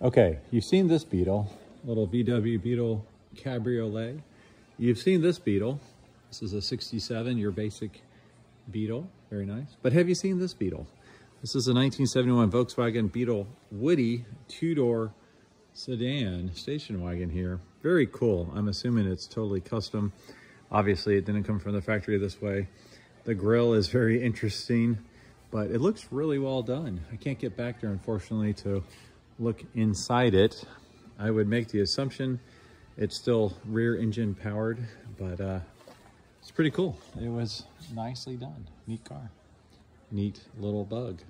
Okay, you've seen this Beetle, little VW Beetle Cabriolet. You've seen this Beetle. This is a 67, your basic Beetle, very nice. But have you seen this Beetle? This is a 1971 Volkswagen Beetle Woody two-door sedan station wagon here. Very cool. I'm assuming it's totally custom. Obviously, it didn't come from the factory this way. The grill is very interesting, but it looks really well done. I can't get back there, unfortunately, to look inside it, I would make the assumption it's still rear engine powered, but uh, it's pretty cool. It was nicely done. Neat car. Neat little bug.